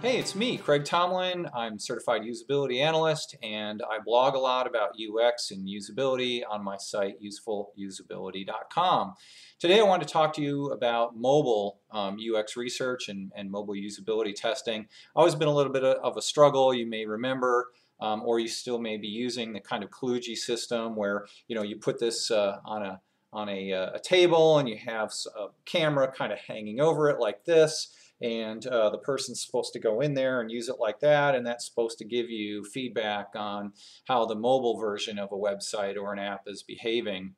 Hey, it's me, Craig Tomlin. I'm certified usability analyst and I blog a lot about UX and usability on my site usefulusability.com. Today I want to talk to you about mobile um, UX research and, and mobile usability testing. Always been a little bit of a struggle, you may remember. Um, or you still may be using the kind of Kludgy system where you know you put this uh, on a on a, uh, a table and you have a camera kind of hanging over it like this and uh, the person's supposed to go in there and use it like that and that's supposed to give you feedback on how the mobile version of a website or an app is behaving.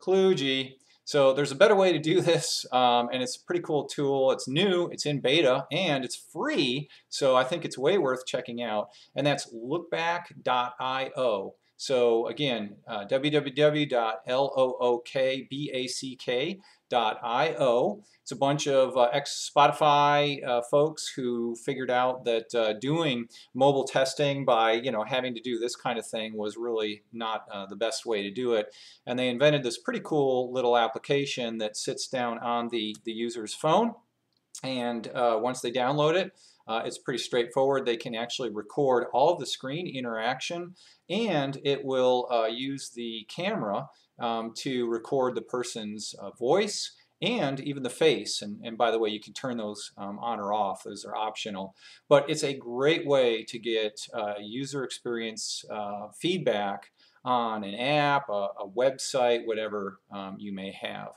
Kludgy. So there's a better way to do this um, and it's a pretty cool tool. It's new, it's in beta, and it's free so I think it's way worth checking out and that's lookback.io. So again, uh, www.lookback.io. It's a bunch of uh, ex-Spotify uh, folks who figured out that uh, doing mobile testing by you know having to do this kind of thing was really not uh, the best way to do it. And they invented this pretty cool little application that sits down on the, the user's phone. And uh, once they download it, uh, it's pretty straightforward. They can actually record all the screen interaction and it will uh, use the camera um, to record the person's uh, voice and even the face. And, and, by the way, you can turn those um, on or off. Those are optional. But it's a great way to get uh, user experience uh, feedback on an app, a, a website, whatever um, you may have.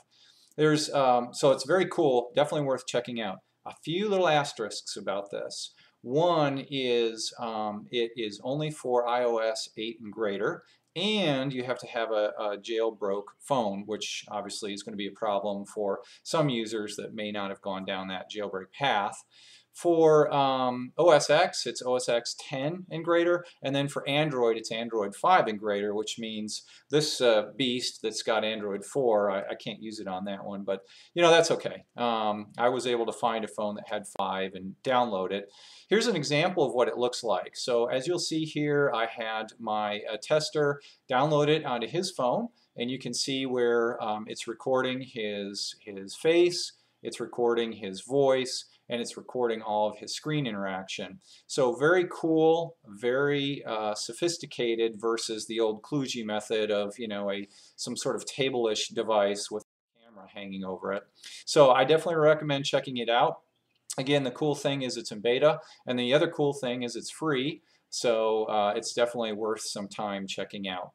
There's um, so it's very cool. Definitely worth checking out a few little asterisks about this. One is um, it is only for iOS 8 and greater, and you have to have a, a, jailbroke phone, which obviously is going to be a problem for some users that may not have gone down that jailbreak path. For um, OS X, it's OS X 10 and greater, and then for Android, it's Android 5 and greater, which means this uh, beast that's got Android 4, I, I, can't use it on that one, but you know that's okay. Um, I was able to find a phone that had 5 and download it. Here's an example of what it looks like. So as you'll see here, I had my uh, tester download it onto his phone, and you can see where um, it's recording his his face, it's recording his voice, and it's recording all of his screen interaction. So very cool, very uh, sophisticated versus the old Kludgy method of you know a some sort of table-ish device with a camera hanging over it. So I definitely recommend checking it out. Again, the cool thing is it's in beta, and the other cool thing is it's free, so uh, it's definitely worth some time checking out.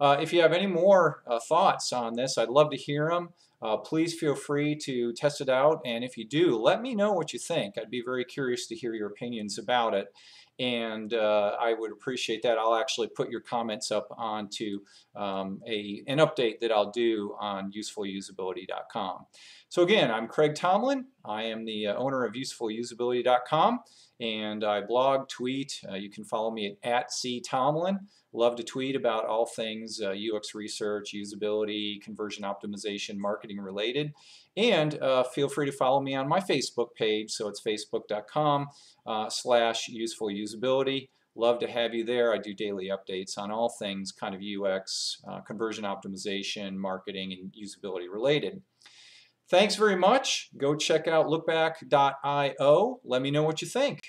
Uh, if you have any more uh, thoughts on this, I'd love to hear them. Uh, please feel free to test it out, and if you do, let me know what you think. I'd be very curious to hear your opinions about it, and uh, I would appreciate that. I'll actually put your comments up onto um, a, an update that I'll do on usefulusability.com. So again, I'm Craig Tomlin. I am the uh, owner of usefulusability.com, and I blog, tweet. Uh, you can follow me at, at ctomlin. Love to tweet about all things uh, UX research, usability, conversion optimization, marketing related. And uh, feel free to follow me on my Facebook page. So it's facebook.com uh, slash useful usability. Love to have you there. I do daily updates on all things kind of UX, uh, conversion optimization, marketing, and usability related. Thanks very much. Go check out lookback.io. Let me know what you think.